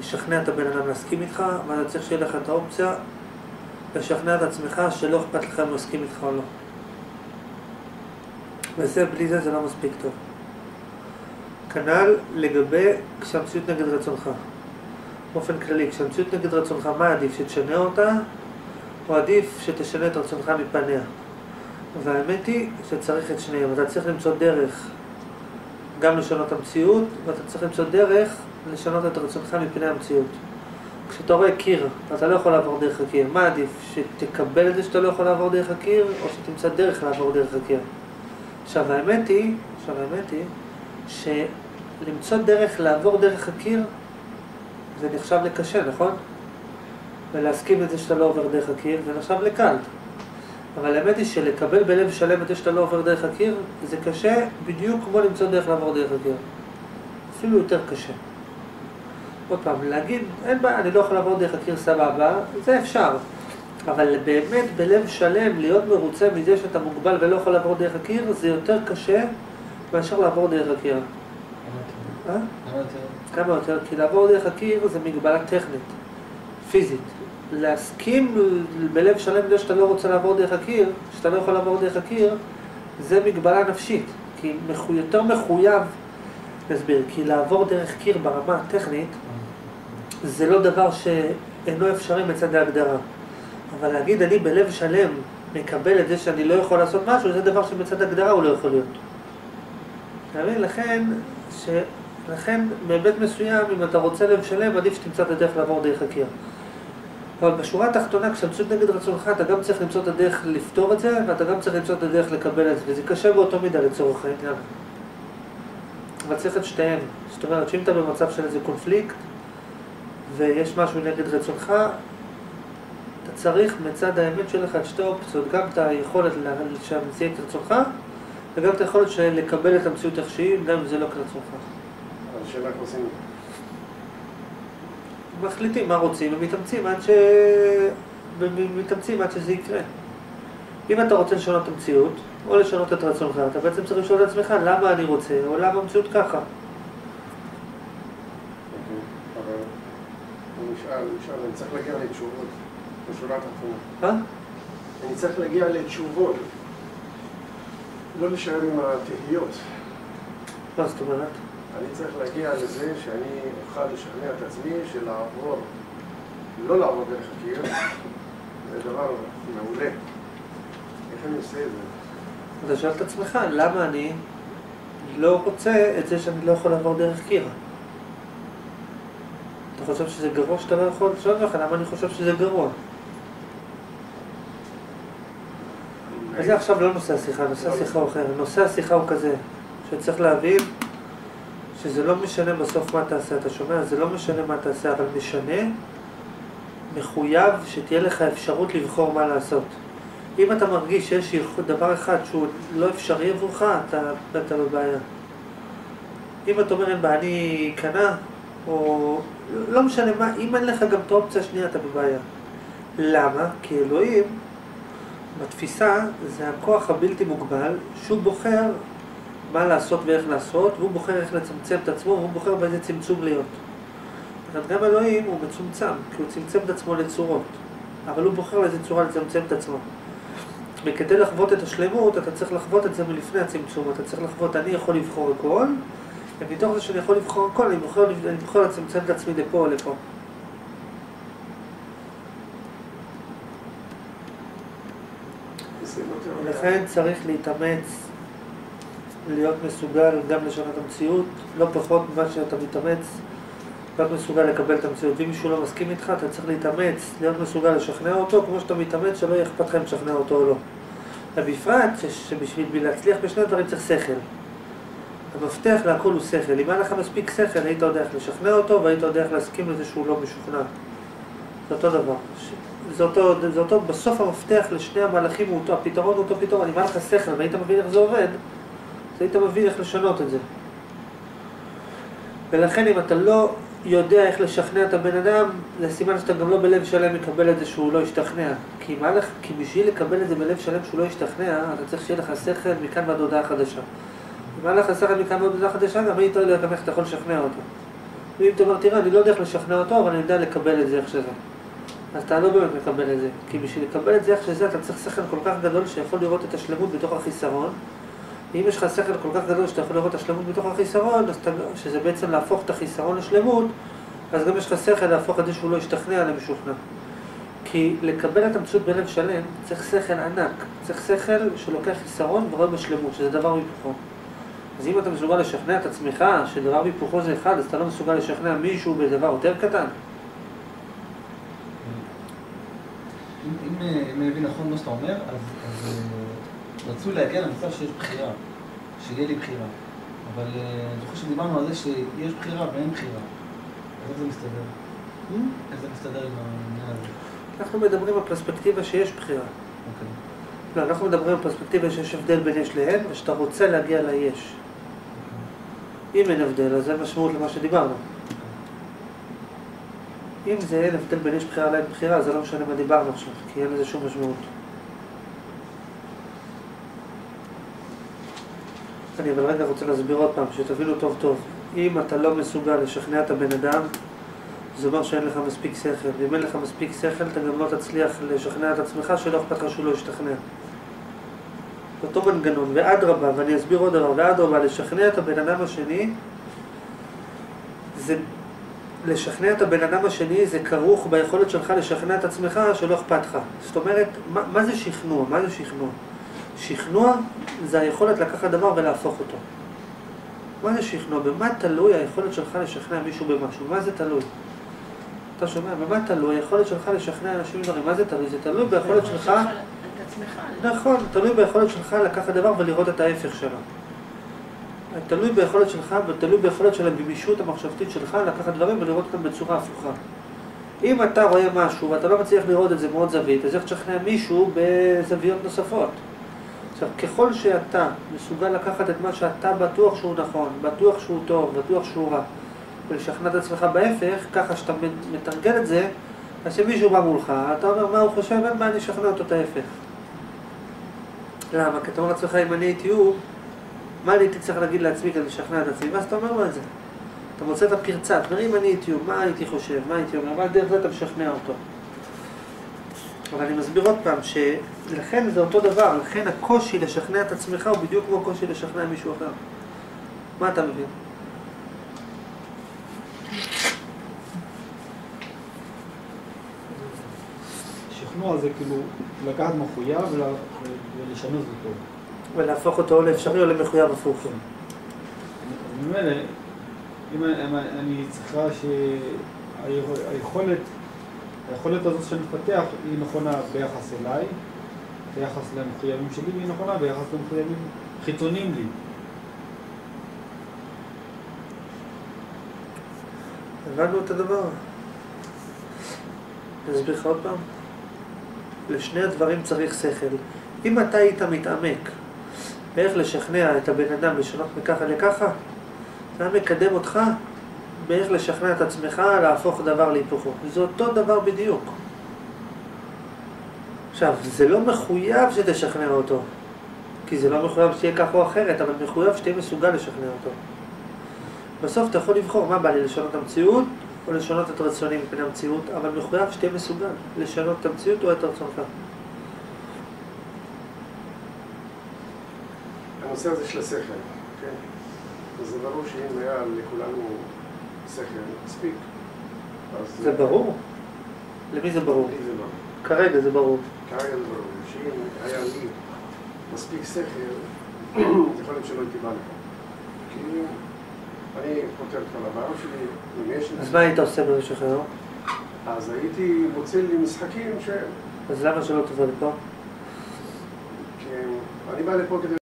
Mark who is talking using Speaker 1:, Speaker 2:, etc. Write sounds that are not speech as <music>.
Speaker 1: לשכנע את הבן אדם להסכים איתך, ואתה צריך שיהיה לך את האופציה לשכנע את עצמך שלא אכפת לך אם הוא מסכים איתך או לא. וזה, בלי זה זה לא מספיק טוב. כנ"ל לגבי כשהמציאות נגד רצונך. באופן כללי, כשהמציאות נגד רצונך, מה עדיף? שתשנה אותה, או עדיף שתשנה את רצונך מפניה? והאמת היא שצריך את שניהם. אתה צריך למצוא דרך גם לשנות המציאות, ואתה צריך למצוא דרך לשנות את רצונך מפני המציאות. כשאתה רואה קיר, אתה לא יכול לעבור דרך הקיר, מה עדיף? שתקבל את זה שאתה לא יכול לעבור דרך הקיר, או שתמצא דרך לעבור דרך הקיר? עכשיו האמת היא, עכשיו האמת היא, שלמצוא דרך לעבור דרך הקיר, זה נחשב לקשה, נכון? ולהסכים את זה שאתה לא עובר דרך הקיר, זה נחשב לקל. אבל האמת היא שלקבל בלב שלם את זה שאתה לא עובר דרך הקיר, זה קשה בדיוק כמו למצוא דרך לעבור דרך הקיר. אפילו יותר קשה. עוד פעם, להגיד, אין בעיה, אני לא יכול לעבור דרך הקיר סבבה, זה אפשר. אבל באמת בלב שלם להיות מרוצה מזה שאתה מוגבל ולא יכול לעבור דרך הקיר, זה יותר קשה מאשר לעבור דרך הקיר. אה? כמה יותר? כי לעבור דרך הקיר זה מגבלה טכנית, פיזית. להסכים בלב שלם לזה שאתה לא רוצה לעבור דרך הקיר, שאתה לא יכול לעבור דרך הקיר, זה מגבלה נפשית. כי יותר מחויב, נסביר, כי לעבור דרך קיר ברמה הטכנית, זה לא דבר שאינו אפשרי מצד ההגדרה. אבל להגיד אני בלב שלם מקבל את זה שאני לא יכול לעשות משהו, זה דבר שבצד הגדרה הוא לא יכול להיות. אתה מבין? לכן, ש... לכן בהיבט מסוים, אם אתה רוצה לב שלם, עדיף שתמצא את הדרך לעבור דרך הקיר. אבל בשורה התחתונה, כשהמציאות נגד רצונך, אתה גם צריך למצוא את הדרך לפתור את זה, ואתה גם צריך למצוא את הדרך לקבל את זה, וזה קשה באותו מידה לצורך העניין. אבל צריך את שתיהם. זאת אומרת, שאם אתה במצב של איזה קונפליקט, ויש משהו נגד רצונך, אתה צריך מצד האמת שלך את שתי אופציות, גם את היכולת שהמציאות רצונך, וגם את היכולת של לקבל את המציאות איך שהיא, גם אם זה לא כרצונך.
Speaker 2: השאלה איך עושים
Speaker 1: מחליטים מה רוצים ומתאמצים עד, ש... מתאמצים עד שזה יקרה. אם אתה רוצה לשנות את המציאות, או לשנות את רצונך, אתה בעצם צריך לשאול את עצמך למה אני רוצה, או למה המציאות ככה.
Speaker 2: אני צריך להגיע לתשובות, בשורה התחתונה.
Speaker 1: מה?
Speaker 2: אני צריך להגיע לתשובות, לא להישאר עם התהיות.
Speaker 1: מה זאת אומרת?
Speaker 2: אני צריך להגיע לזה שאני אוכל לשכנע את עצמי שלעבור, לא לעבור דרך הקיר, זה דבר מעולה. איך אני עושה את זה?
Speaker 1: אתה שואל את עצמך, למה אני לא רוצה את זה שאני לא יכול לעבור דרך קיר? חושב שזה גרוע שאתה לא יכול? שואל אותך, למה אני חושב שזה גרוע? זה עכשיו לא נושא השיחה, נושא השיחה הוא אחר. נושא השיחה הוא כזה, שצריך להבין שזה לא משנה בסוף מה תעשה, אתה שומע? זה לא משנה מה תעשה, אבל משנה, מחויב שתהיה לך אפשרות לבחור מה לעשות. אם אתה מרגיש שיש דבר אחד שהוא לא אפשרי עבורך, אתה, אתה בבעיה. אם אתה אומר, אין בעיה, אני אכנע, או לא משנה מה, אם אין לך גם את האופציה השנייה, אתה בבעיה. למה? כי אלוהים, בתפיסה, זה הכוח הבלתי מוגבל, שהוא בוחר מה לעשות ואיך לעשות, והוא בוחר איך לצמצם את עצמו, והוא בוחר באיזה צמצום להיות. אבל גם אלוהים הוא מצומצם, כי הוא צמצם את עצמו לצורות, אבל הוא בוחר לאיזה צורה לצמצם את עצמו. וכדי לחוות את השלמות, אתה צריך לחוות את זה מלפני הצמצום, אתה צריך לחוות, אני יכול לבחור הכל, ומתוך זה שאני יכול לבחור הכל, אני בוחר, אני בוחר לצמצם את עצמי לפה או לפה. לכן צריך להתאמץ להיות מסוגל גם לשנות המציאות, לא פחות ממה שאתה מתאמץ, להיות מסוגל לקבל את המציאות. ואם מישהו לא מסכים איתך, אתה צריך להתאמץ, להיות מסוגל לשכנע אותו, כמו שאתה מתאמץ, שלא יהיה אכפת לך אם תשכנע אותו או לא. ובפרט שבשביל להצליח בשני הדברים צריך שכל. המפתח להכל הוא שכל. אם היה לך מספיק שכל, היית יודע איך לשכנע אותו והיית יודע איך להסכים לזה שהוא לא משוכנע. זה אותו דבר. זה אותו, זה אותו, בסוף המפתח לשני המהלכים הוא אותו, הפתרון הוא אותו פתרון. אם היה לך שכל והיית מבין איך זה עובד, אז היית מבין איך לשנות את זה. ולכן אם אתה לא יודע איך לשכנע את הבן אדם, זה סימן שאתה גם לא בלב שלם מקבל את זה שהוא לא ישתכנע. כי, לך, כי בשביל לקבל את זה בלב שלם שהוא לא ישתכנע, אתה צריך שיהיה לך שכל מכאן ועד הודעה חדשה. אם היה לך שכל מכאן ועד הודעה חדשה, גם היית יודע גם איך אתה יכול לשכנע אותו. ואם אתה אומר, תראה, אני לא יודע איך לשכנע אותו, אבל אני יודע לקבל את זה איך שזה. אז אתה לא באמת מקבל את זה. כי בשביל לקבל את זה איך שזה, אתה צריך שכל כל כך גדול שיכול לראות את השלמות בתוך החיסרון. אם יש לך שכל כל כך גדול שאתה יכול לראות את השלמות בתוך החיסרון, אתה, שזה בעצם להפוך את החיסרון לשלמות, אז גם יש לך שכל להפוך את זה שהוא לא ישתכנע למשוכנע. כי לקבל את המציאות בלב שלם, צריך שכל ענק. צריך שכל שלוקח חיסרון ורואה בשלמות, שזה דבר והיפוכו. אז אם אתה מסוגל לשכנע את עצמך שדבר והיפוכו זה אחד, אז אתה לא מסוגל לשכנע מישהו בדבר יותר קטן.
Speaker 3: אם אה, אני מבין נכון מה שאתה אומר, אז אה, רצו להגיע למצב שיש בחירה, שיהיה לי בחירה. אבל אה, אני זוכר שדיברנו על זה שיש בחירה ואין בחירה. אז איך זה מסתדר? איך זה מסתדר עם העניין הזה?
Speaker 1: אנחנו מדברים על פרספקטיבה שיש בחירה.
Speaker 3: אוקיי.
Speaker 1: לא, אנחנו מדברים על פרספקטיבה שיש הבדל בין יש לאין, ושאתה רוצה להגיע ליש. אם אין הבדל, אז זה משמעות למה שדיברנו. אם זה אין הבדל בין יש בחירה לאין בחירה, זה לא משנה מה דיברנו עכשיו, כי אין לזה שום משמעות. אני אבל רגע רוצה להסביר עוד פעם, שתבינו טוב טוב. אם אתה לא מסוגל לשכנע את הבן אדם, זה אומר שאין לך מספיק שכל. ואם אין לך מספיק שכל, אתה גם לא תצליח לשכנע את עצמך שלא אכפת לך שהוא לא ישתכנע. אותו מנגנון, ואדרבה, ואני אסביר עוד דבר, ואדרבה, לשכנע את הבן אדם השני, זה... לשכנע את הבן אדם השני זה כרוך ביכולת שלך לשכנע את עצמך שלא אכפת לך. זאת אומרת, מה, מה זה שכנוע? מה זה שכנוע? שכנוע זה היכולת לקחת דבר ולהפוך אותו. מה זה שכנוע? במה תלוי היכולת שלך לשכנע מישהו במשהו? מה זה תלוי? אתה שומע? במה תלוי היכולת שלך לשכנע אנשים דברים? מה זה תלוי? זה תלוי ביכולת שלך...
Speaker 4: עצמך.
Speaker 1: נכון, תלוי ביכולת שלך לקחת דבר ולראות את ההפך שלו. תלוי ביכולת שלך ותלוי ביכולת של הגמישות המחשבתית שלך לקחת דברים ולראות אותם בצורה הפוכה. אם אתה רואה משהו ואתה לא מצליח לראות את זה מאוד זווית, אז איך תשכנע מישהו בזוויות נוספות? עכשיו, ככל שאתה מסוגל לקחת את מה שאתה בטוח שהוא נכון, בטוח שהוא טוב, בטוח שהוא רע, ולשכנע את עצמך בהפך, ככה שאתה מתרגל את זה, אז כשמישהו בא מולך, אתה אומר מה הוא חושב, אין בעיה, אני אשכנע אותו את ההפך. למה? כי אתה אומר לעצמך, אם אני הייתי הוא, מה אני הייתי צריך להגיד לעצמי כדי לשכנע את עצמי? ואז אתה אומר לו את זה. אתה מוצא את הפרצה, אתה אומר, אם אני הייתי הוא, מה הייתי חושב, מה הייתי אומר, אבל דרך זה אתה משכנע אותו. אבל אני מסביר עוד פעם, שלכן זה אותו דבר, לכן הקושי לשכנע את עצמך הוא בדיוק כמו הקושי לשכנע מישהו אחר. מה אתה מבין?
Speaker 5: שכנוע זה כאילו לקחת מחויב ול- ולשנות אותו.
Speaker 1: ולהפוך אותו או לאפשרי או למחויב הפוך.
Speaker 5: כן. ממילא, אם אני- אם אני צריכה שהיכולת, היכולת הזאת שאני מפתח היא נכונה ביחס אליי, ביחס למחויבים שלי, והיא נכונה ביחס למחויבים חיצוניים לי.
Speaker 1: הבנו את הדבר? אני אסביר לך עוד פעם. לשני הדברים צריך שכל. אם אתה היית מתעמק באיך לשכנע את הבן אדם לשנות מככה לככה, זה היה מקדם אותך באיך לשכנע את עצמך להפוך דבר להיפוכו. זה אותו דבר בדיוק. עכשיו, זה לא מחויב שתשכנע אותו, כי זה לא מחויב שתהיה כך או אחרת, אבל מחויב שתהיה מסוגל לשכנע אותו. בסוף אתה יכול לבחור מה בא לי, לשנות את המציאות או לשנות את רצוני מפני המציאות, אבל מחויב שתהיה מסוגל לשנות את המציאות או את רצונך.
Speaker 2: הנושא הזה של השכל, כן? אז זה ברור שאם היה לכולנו שכל מספיק, אז...
Speaker 1: זה ברור? למי זה ברור?
Speaker 2: לי זה לא.
Speaker 1: כרגע זה ברור.
Speaker 2: כרגע זה ברור. שאם היה לי מספיק שכל, <coughs> יכול להיות שלא הייתי בא לפה. אני פותר את כל הבעיות שלי, אם יש.
Speaker 1: אז מה היית עושה במשך היום?
Speaker 2: אז הייתי מוצא לי משחקים ש...
Speaker 1: אז למה שלא תבוא לפה?
Speaker 2: כי אני בא לפה כדי